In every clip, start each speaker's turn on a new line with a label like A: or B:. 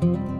A: thank you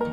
B: Música